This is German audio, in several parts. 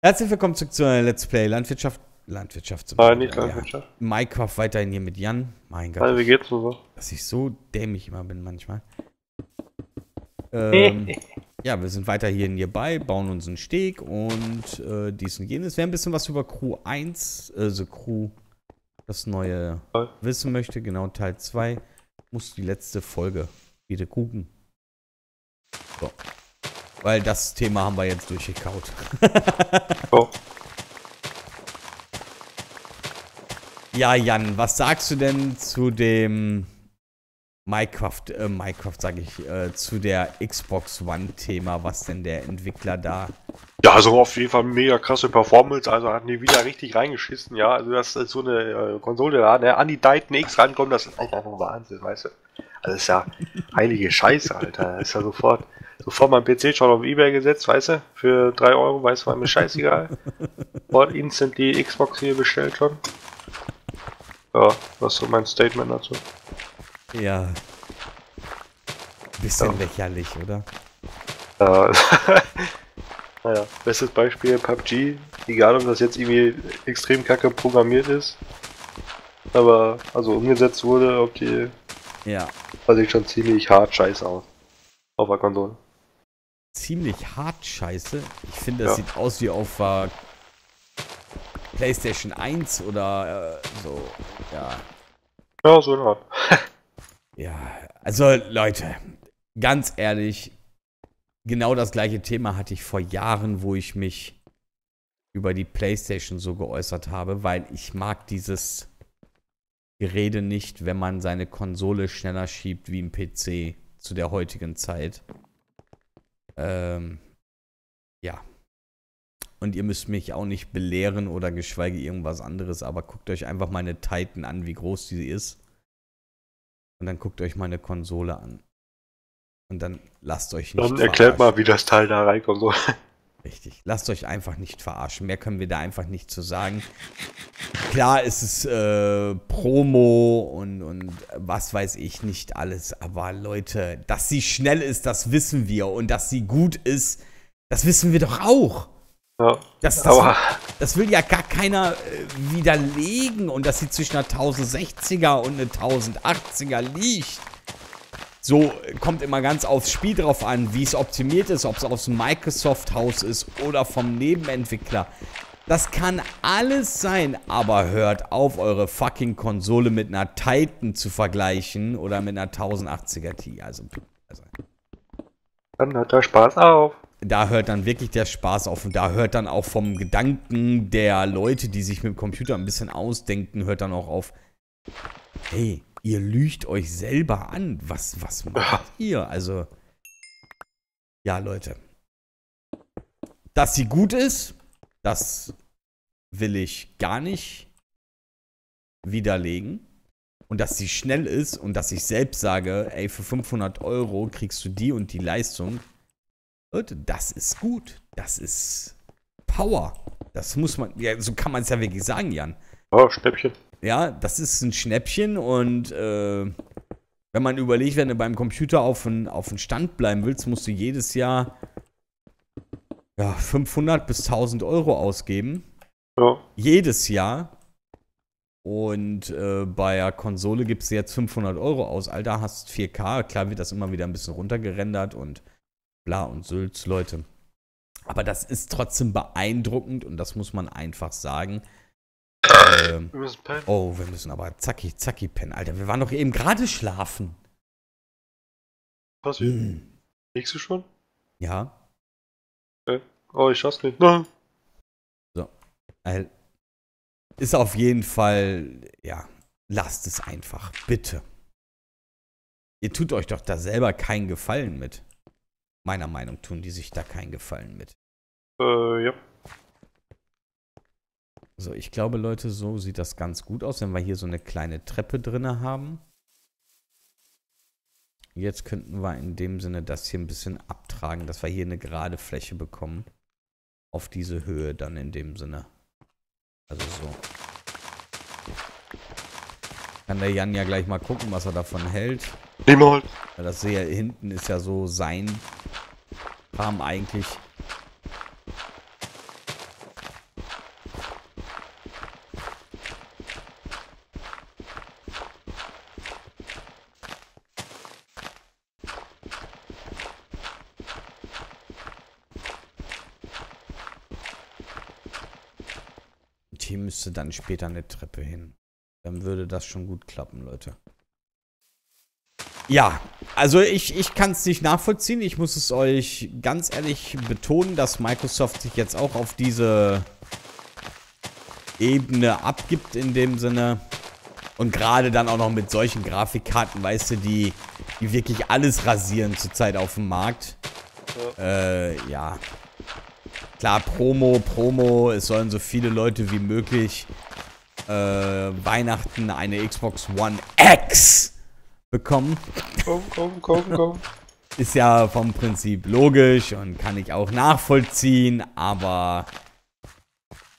Herzlich willkommen zurück zur Let's Play Landwirtschaft. Landwirtschaft zum Nein, nicht Ja. Landwirtschaft. Minecraft weiterhin hier mit Jan. Mein Gott, Also, wie geht's so? dass ich so dämlich immer bin manchmal. Ähm, ja, wir sind weiterhin hierbei, bauen uns einen Steg und äh, dies und jenes. Wer ein bisschen was über Crew 1, also Crew, das neue Toll. wissen möchte, genau Teil 2, muss die letzte Folge wieder gucken. So. Weil das Thema haben wir jetzt durchgekaut. Oh, Ja, Jan, was sagst du denn zu dem Minecraft, äh, Minecraft sage ich, äh, zu der Xbox One-Thema, was denn der Entwickler da. Ja, also auf jeden Fall mega krasse Performance, also hatten die wieder richtig reingeschissen, ja. Also dass äh, so eine äh, Konsole da, ne, an die Titan X rankommt, das ist einfach nur Wahnsinn, weißt du. Also das ist ja heilige Scheiße, Alter. Das ist ja sofort, sofort mein PC schon auf Ebay gesetzt, weißt du, für 3 Euro, weißt du, war mir scheißegal. Sofort instant die Xbox hier bestellt schon. Ja, was so mein Statement dazu? Ja. Bisschen Ja. lächerlich, oder? Ja. naja, bestes Beispiel PUBG. Egal, ob das jetzt irgendwie extrem kacke programmiert ist. Aber, also umgesetzt wurde, okay, Ja. sah sich schon ziemlich hart scheiße aus. Auf der Konsole. Ziemlich hart scheiße. Ich finde, das Ja. sieht aus wie auf äh, PlayStation 1 oder äh, so. Ja. Ja, so in Art. Ja, also Leute, ganz ehrlich, genau das gleiche Thema hatte ich vor Jahren, wo ich mich über die PlayStation so geäußert habe, weil ich mag dieses Gerede nicht, wenn man seine Konsole schneller schiebt wie ein PC zu der heutigen Zeit. Ähm, ja. Und ihr müsst mich auch nicht belehren oder geschweige irgendwas anderes, aber guckt euch einfach meine Titan an, wie groß die ist. Und dann guckt euch meine Konsole an. Und dann lasst euch nicht Dann erklärt mal, wie das Teil da reinkommt. Richtig. Lasst euch einfach nicht verarschen. Mehr können wir da einfach nicht zu sagen. Klar ist es äh, Promo und, und was weiß ich nicht alles. Aber Leute, dass sie schnell ist, das wissen wir. Und dass sie gut ist, das wissen wir doch auch. Ja, Das, das, aber das will ja gar keiner äh, widerlegen. Und dass sie zwischen einer 1060er und einer 1080er liegt. So kommt immer ganz aufs Spiel drauf an, wie es optimiert ist, ob es aus dem Microsoft-Haus ist oder vom Nebenentwickler. Das kann alles sein, aber hört auf, eure fucking Konsole mit einer Titan zu vergleichen oder mit einer 1080er Ti. Also, also dann hört der Spaß auf. da hört dann wirklich der Spaß auf und da hört dann auch vom Gedanken der Leute, die sich mit dem Computer ein bisschen ausdenken, hört dann auch auf, hey, ihr lügt euch selber an. Was, was macht ihr? Also, ja, Leute. Dass sie gut ist, das will ich gar nicht widerlegen. Und dass sie schnell ist und dass ich selbst sage, ey, für 500 Euro kriegst du die und die Leistung. Leute, das ist gut. Das ist Power. Das muss man, ja, so kann man es ja wirklich sagen, Jan. Oh, Schnäppchen. Ja, das ist ein Schnäppchen und äh, wenn man überlegt, wenn du beim Computer auf einen auf einen Stand bleiben willst, musst du jedes Jahr ja, 500 bis 1000 Euro ausgeben. Ja, Jedes Jahr. Und äh, bei der Konsole gibst du jetzt 500 Euro aus. Alter, hast 4K. Klar wird das immer wieder ein bisschen runtergerendert und bla und Sülz, Leute. Aber das ist trotzdem beeindruckend und das muss man einfach sagen. Ähm, wir müssen pennen. oh, wir müssen aber zacki, zacki pennen. Alter, wir waren doch eben gerade schlafen. Passiert. Hm. Liegst du schon? Ja, Oh, ich schaff's nicht. Nein. äh, ist auf jeden Fall, ja, lasst es einfach, bitte. Ihr tut euch doch da selber keinen Gefallen mit. Meiner Meinung tun die sich da keinen Gefallen mit. Äh, ja. So, ich glaube, Leute, so sieht das ganz gut aus, wenn wir hier so eine kleine Treppe drinne haben. Jetzt könnten wir in dem Sinne das hier ein bisschen abtragen, dass wir hier eine gerade Fläche bekommen. Auf diese Höhe dann in dem Sinne. Also so. Kann der Jan ja gleich mal gucken, was er davon hält. Niemals. Weil das hier hinten ist ja so sein Farm eigentlich. hier müsste dann später eine Treppe hin. Dann würde das schon gut klappen, Leute. Ja, also ich, ich kann es nicht nachvollziehen. Ich muss es euch ganz ehrlich betonen, dass Microsoft sich jetzt auch auf diese Ebene abgibt in dem Sinne. Und gerade dann auch noch mit solchen Grafikkarten, weißt du, die, die wirklich alles rasieren zurzeit auf dem Markt. Ja. Äh, ja. Klar, Promo, Promo, es sollen so viele Leute wie möglich äh, Weihnachten eine Xbox One X bekommen. Komm, komm, komm, komm. Ist ja vom Prinzip logisch und kann ich auch nachvollziehen, aber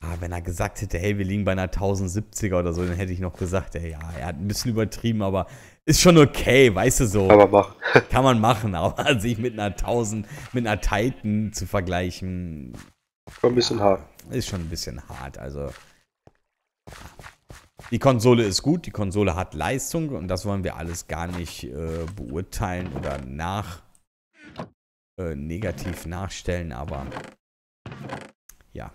Ah, wenn er gesagt hätte, hey, wir liegen bei einer 1070er oder so, dann hätte ich noch gesagt, ey, ja, er hat ein bisschen übertrieben, aber ist schon okay, weißt du so. Kann man machen. Kann man machen, aber sich mit einer 1000, mit einer Titan zu vergleichen. Schon ein bisschen hart. Ist schon ein bisschen hart, also. Die Konsole ist gut, die Konsole hat Leistung und das wollen wir alles gar nicht äh, beurteilen oder nach äh, negativ nachstellen, aber ja,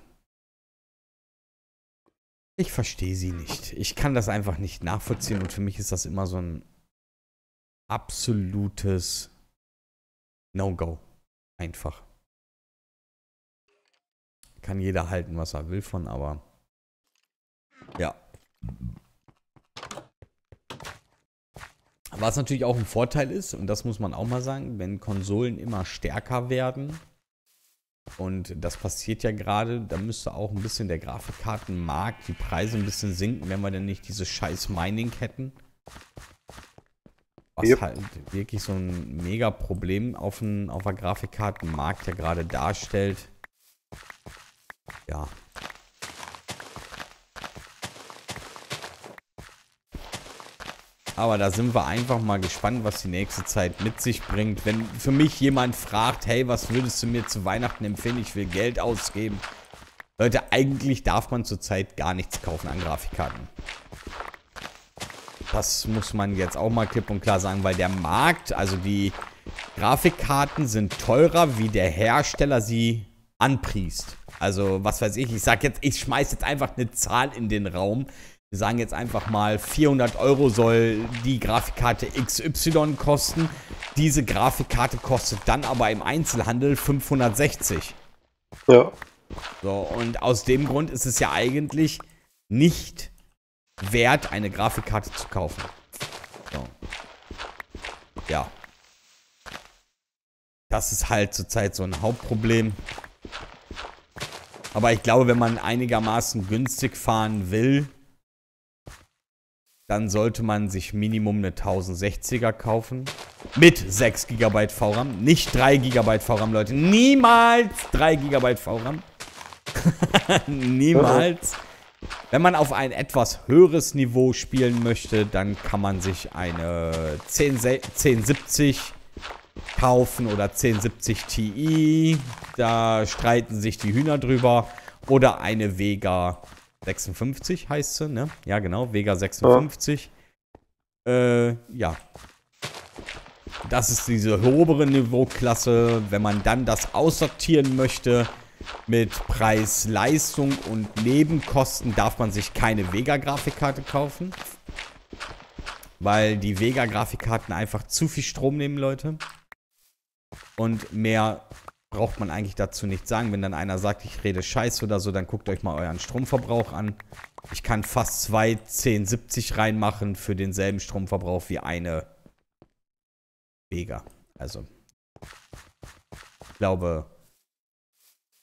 ich verstehe sie nicht. Ich kann das einfach nicht nachvollziehen und für mich ist das immer so ein absolutes No-Go. Einfach. Kann jeder halten, was er will von, aber ja. Was natürlich auch ein Vorteil ist, und das muss man auch mal sagen, wenn Konsolen immer stärker werden, und das passiert ja gerade. Da müsste auch ein bisschen der Grafikkartenmarkt, die Preise ein bisschen sinken, wenn wir denn nicht dieses scheiß Mining hätten. Was yep. halt wirklich so ein mega Problem auf, ein, auf der Grafikkartenmarkt ja gerade darstellt. Ja, Aber da sind wir einfach mal gespannt, was die nächste Zeit mit sich bringt. Wenn für mich jemand fragt, hey, was würdest du mir zu Weihnachten empfehlen? Ich will Geld ausgeben. Leute, eigentlich darf man zurzeit gar nichts kaufen an Grafikkarten. Das muss man jetzt auch mal klipp und klar sagen, weil der Markt, also die Grafikkarten sind teurer, wie der Hersteller sie anpriest. Also, was weiß ich, ich sag jetzt, ich schmeiß jetzt einfach eine Zahl in den Raum wir sagen jetzt einfach mal, 400 Euro soll die Grafikkarte XY kosten. Diese Grafikkarte kostet dann aber im Einzelhandel 560. Ja. So, und aus dem Grund ist es ja eigentlich nicht wert, eine Grafikkarte zu kaufen. So. Ja. Das ist halt zurzeit so ein Hauptproblem. Aber ich glaube, wenn man einigermaßen günstig fahren will, dann sollte man sich Minimum eine 1060er kaufen. Mit 6 GB VRAM. Nicht 3 GB VRAM, Leute. Niemals 3 GB VRAM. Niemals. Wenn man auf ein etwas höheres Niveau spielen möchte, dann kann man sich eine 10, 1070 kaufen oder 1070 Ti. Da streiten sich die Hühner drüber. Oder eine Vega 56 heißt sie, ne? Ja, genau, Vega 56. Ja. Äh, ja. Das ist diese obere Niveauklasse. Wenn man dann das aussortieren möchte mit Preis, Leistung und Nebenkosten, darf man sich keine Vega-Grafikkarte kaufen. Weil die Vega-Grafikkarten einfach zu viel Strom nehmen, Leute. Und mehr braucht man eigentlich dazu nichts sagen. Wenn dann einer sagt, ich rede Scheiße oder so, dann guckt euch mal euren Stromverbrauch an. Ich kann fast zwei 1070 reinmachen für denselben Stromverbrauch wie eine Vega. Also, ich glaube,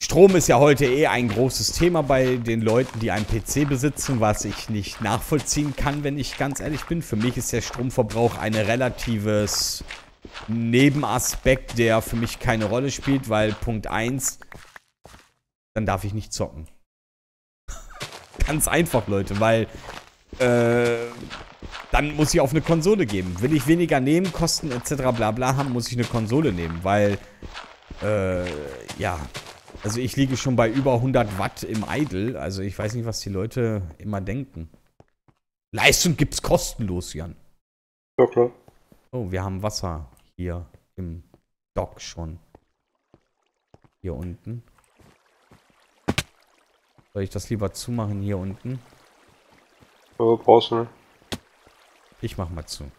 Strom ist ja heute eh ein großes Thema bei den Leuten, die einen PC besitzen, was ich nicht nachvollziehen kann, wenn ich ganz ehrlich bin. Für mich ist der Stromverbrauch ein relatives Nebenaspekt, der für mich keine Rolle spielt, weil Punkt 1, dann darf ich nicht zocken. Ganz einfach, Leute, weil äh, dann muss ich auf eine Konsole geben. Will ich weniger Nebenkosten etc. bla bla haben, muss ich eine Konsole nehmen, weil äh, ja, also ich liege schon bei über 100 Watt im Idle, also ich weiß nicht, was die Leute immer denken. Leistung gibt's kostenlos, Jan. Ja, klar. Oh, wir haben Wasser hier im Dock schon. Hier unten. Soll ich das lieber zumachen hier unten? Ja, brauchst du nicht. Ich mach mal zu.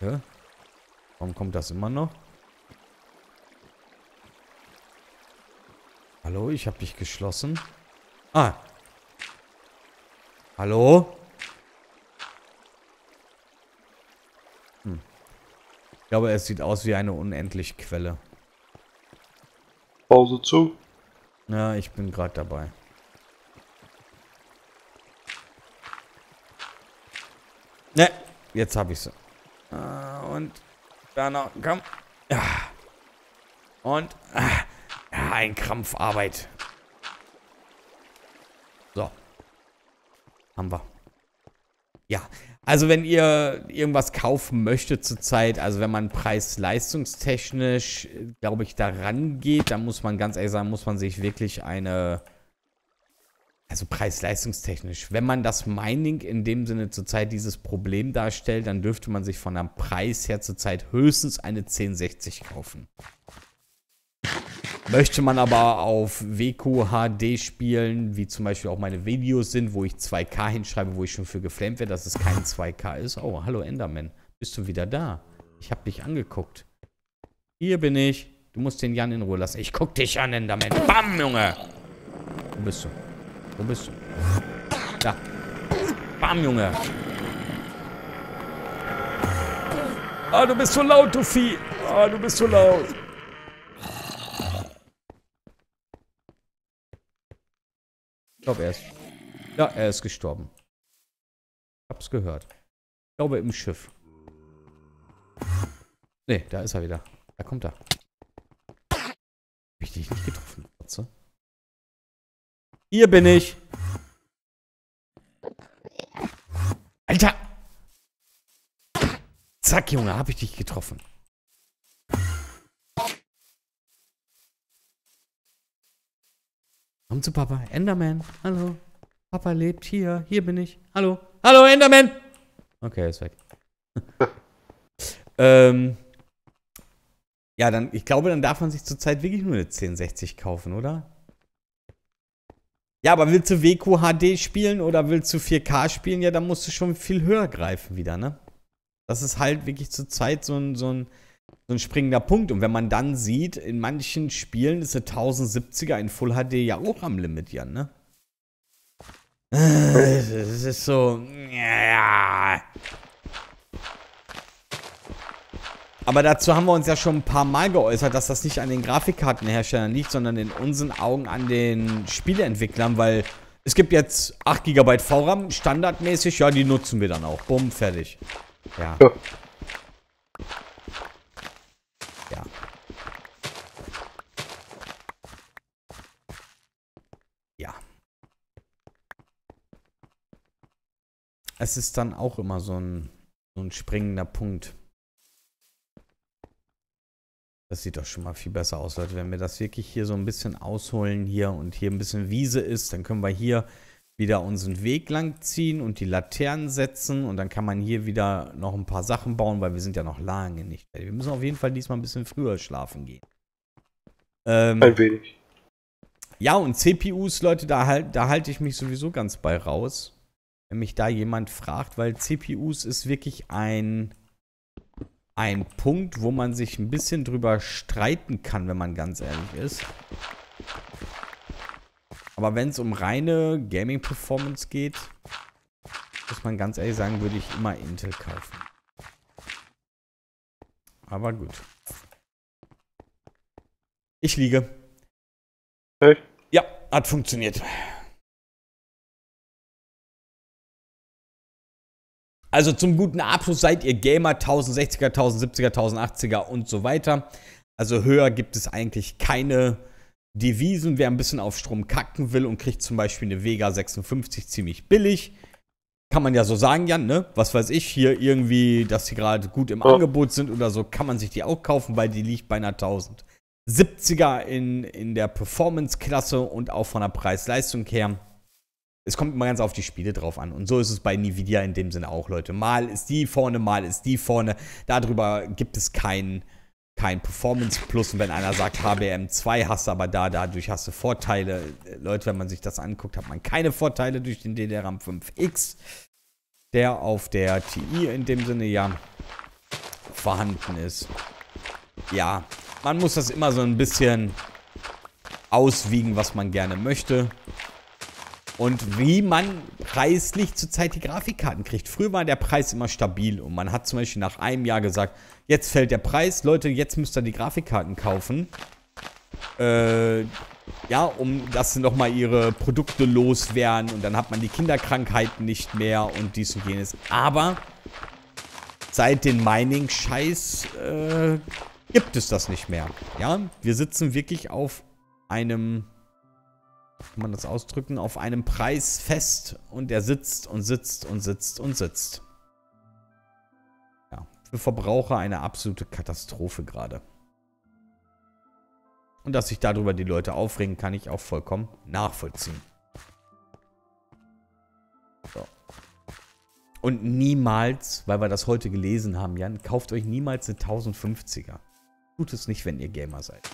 Ja? Warum kommt das immer noch? Hallo, ich habe dich geschlossen. Ah. Hallo? Hm. Ich glaube, es sieht aus wie eine unendlich Quelle. Pause zu. Ja, ich bin gerade dabei. Ne, jetzt habe ich sie. Äh, und Werner, komm. Ja. Und ah, ja, ein Krampfarbeit. So. Haben wir. Ja, also wenn ihr irgendwas kaufen möchtet zurzeit, also wenn man preis-leistungstechnisch, glaube ich, da rangeht, dann muss man ganz ehrlich sagen, muss man sich wirklich eine also preis-leistungstechnisch. Wenn man das Mining in dem Sinne zurzeit dieses Problem darstellt, dann dürfte man sich von einem Preis her zurzeit höchstens eine 1060 kaufen. Möchte man aber auf WQ HD spielen, wie zum Beispiel auch meine Videos sind, wo ich 2K hinschreibe, wo ich schon für geflamed werde, dass es kein 2K ist. Oh, hallo Enderman. Bist du wieder da? Ich hab dich angeguckt. Hier bin ich. Du musst den Jan in Ruhe lassen. Ich guck dich an, Enderman. Bam, Junge. Wo bist du? Wo bist du? Da. Bam, Junge. Ah, du bist so laut, du Vieh. Ah, du bist so laut. Ich glaube, er ist... Ja, er ist gestorben. Hab's gehört. Ich glaube, im Schiff. Ne, da ist er wieder. Da kommt er. Hab ich dich nicht getroffen, Katze? Hier bin ich. Alter! Zack, Junge, hab ich dich getroffen. Komm zu Papa. Enderman. Hallo. Papa lebt hier. Hier bin ich. Hallo. Hallo, Enderman. Okay, er ist weg. ähm. Ja, dann, ich glaube, dann darf man sich zurzeit wirklich nur eine 1060 kaufen, oder? Ja, aber willst du WQ HD spielen oder willst du 4K spielen? Ja, dann musst du schon viel höher greifen wieder, ne? Das ist halt wirklich zurzeit so ein, so ein, so ein springender Punkt. Und wenn man dann sieht, in manchen Spielen ist eine 1070er in Full HD ja auch am Limit, ja, ne? Das ist so. Ja. Aber dazu haben wir uns ja schon ein paar Mal geäußert, dass das nicht an den Grafikkartenherstellern liegt, sondern in unseren Augen an den Spieleentwicklern, weil es gibt jetzt 8 GB VRAM standardmäßig, ja, die nutzen wir dann auch. Bumm, fertig. Ja. Ja. Ja. Ja. Es ist dann auch immer so ein, so ein springender Punkt. Das sieht doch schon mal viel besser aus, Leute. Wenn wir das wirklich hier so ein bisschen ausholen hier und hier ein bisschen Wiese ist, dann können wir hier wieder unseren Weg lang ziehen und die Laternen setzen und dann kann man hier wieder noch ein paar Sachen bauen, weil wir sind ja noch lange nicht fertig. Wir müssen auf jeden Fall diesmal ein bisschen früher schlafen gehen. Ähm, Ein wenig. ja, und CPUs, Leute, da, halt, da halte ich mich sowieso ganz bei raus. Wenn mich da jemand fragt, weil CPUs ist wirklich ein, ein Punkt, wo man sich ein bisschen drüber streiten kann, wenn man ganz ehrlich ist. Aber wenn es um reine Gaming-Performance geht, muss man ganz ehrlich sagen, würde ich immer Intel kaufen. Aber gut. Ich liege. Hey. Ja, hat funktioniert. Also zum guten Abschluss seid ihr Gamer 1060er, 1070er, 1080er und so weiter. Also höher gibt es eigentlich keine Devisen. Wer ein bisschen auf Strom kacken will und kriegt zum Beispiel eine Vega 56 ziemlich billig. Kann man ja so sagen, Jan, ne? Was weiß ich, hier irgendwie, dass die gerade gut im Ja. Angebot sind oder so, kann man sich die auch kaufen, weil die liegt bei einer 1000. 70er in, in der Performance-Klasse und auch von der Preis-Leistung her. Es kommt immer ganz auf die Spiele drauf an. Und so ist es bei Nvidia in dem Sinne auch, Leute. Mal ist die vorne, mal ist die vorne. Darüber gibt es keinen kein Performance Plus. Und wenn einer sagt, HBM2 hast du aber da, dadurch hast du Vorteile. Leute, wenn man sich das anguckt, hat man keine Vorteile durch den DDR-RAM 5X, der auf der TI in dem Sinne ja vorhanden ist. Ja, man muss das immer so ein bisschen auswiegen, was man gerne möchte. Und wie man preislich zurzeit die Grafikkarten kriegt. Früher war der Preis immer stabil und man hat zum Beispiel nach einem Jahr gesagt, jetzt fällt der Preis, Leute, jetzt müsst ihr die Grafikkarten kaufen. Äh, ja, um dass sie nochmal ihre Produkte loswerden und dann hat man die Kinderkrankheiten nicht mehr und dies und jenes. Aber seit den Mining-Scheiß äh, gibt es das nicht mehr. Ja, wir sitzen wirklich auf einem kann man das ausdrücken, auf einem Preis fest und er sitzt und sitzt und sitzt und sitzt. Ja, für Verbraucher eine absolute Katastrophe gerade. Und dass sich darüber die Leute aufregen, kann ich auch vollkommen nachvollziehen. So. Und niemals, weil wir das heute gelesen haben, Jan, kauft euch niemals eine 1050er. Tut es nicht, wenn ihr Gamer seid.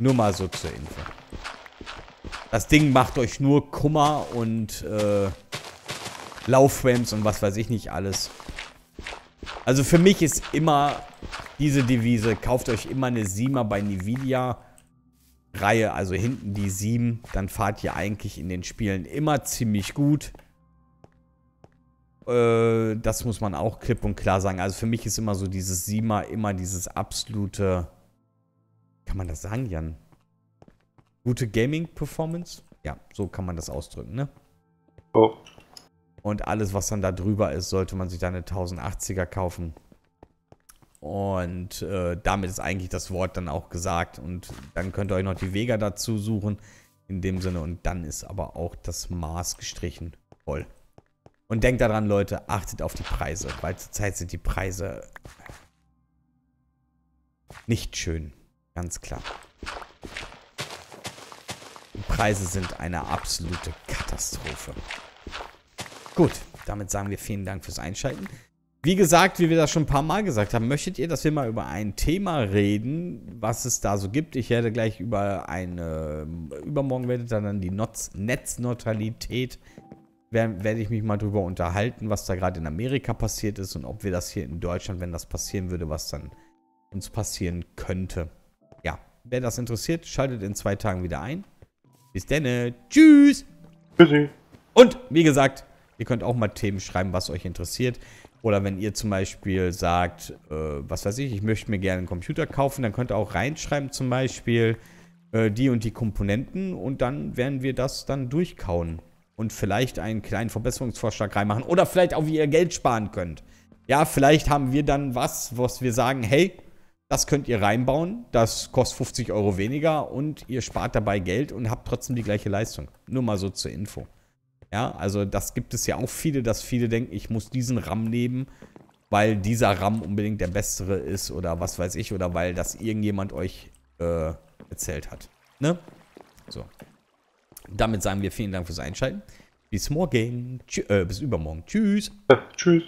Nur mal so zur Info. Das Ding macht euch nur Kummer und äh, Laufframes und was weiß ich nicht alles. Also für mich ist immer diese Devise, kauft euch immer eine 7er bei Nvidia. Reihe, also hinten die 7, dann fahrt ihr eigentlich in den Spielen immer ziemlich gut. Äh, das muss man auch klipp und klar sagen. Also für mich ist immer so dieses 7er immer dieses absolute kann man das sagen, Jan? Gute Gaming-Performance? Ja, so kann man das ausdrücken, ne? Oh. Und alles, was dann da drüber ist, sollte man sich dann eine 1080er kaufen. Und äh, damit ist eigentlich das Wort dann auch gesagt. Und dann könnt ihr euch noch die Vega dazu suchen. In dem Sinne. Und dann ist aber auch das Maß gestrichen voll. Und denkt daran, Leute, achtet auf die Preise. Weil zurzeit sind die Preise nicht schön. Ganz klar. Die Preise sind eine absolute Katastrophe. Gut, damit sagen wir vielen Dank fürs Einschalten. Wie gesagt, wie wir das schon ein paar Mal gesagt haben, möchtet ihr, dass wir mal über ein Thema reden, was es da so gibt? Ich werde gleich über eine, übermorgen werdet ihr dann die Netzneutralität, werde ich mich mal drüber unterhalten, was da gerade in Amerika passiert ist und ob wir das hier in Deutschland, wenn das passieren würde, was dann uns passieren könnte. Wer das interessiert, schaltet in zwei Tagen wieder ein. Bis dann. Tschüss. Tschüssi. Und wie gesagt, ihr könnt auch mal Themen schreiben, was euch interessiert. Oder wenn ihr zum Beispiel sagt, äh, was weiß ich, ich möchte mir gerne einen Computer kaufen, dann könnt ihr auch reinschreiben zum Beispiel äh, die und die Komponenten und dann werden wir das dann durchkauen. Und vielleicht einen kleinen Verbesserungsvorschlag reinmachen. Oder vielleicht auch, wie ihr Geld sparen könnt. Ja, vielleicht haben wir dann was, was wir sagen, hey, das könnt ihr reinbauen. Das kostet 50 Euro weniger und ihr spart dabei Geld und habt trotzdem die gleiche Leistung. Nur mal so zur Info. Ja, also das gibt es ja auch viele, dass viele denken, ich muss diesen RAM nehmen, weil dieser RAM unbedingt der bessere ist oder was weiß ich oder weil das irgendjemand euch äh, erzählt hat. Ne? So. Damit sagen wir vielen Dank fürs Einschalten. Bis morgen. Tschü äh, bis übermorgen. Tschüss. Ja, tschüss.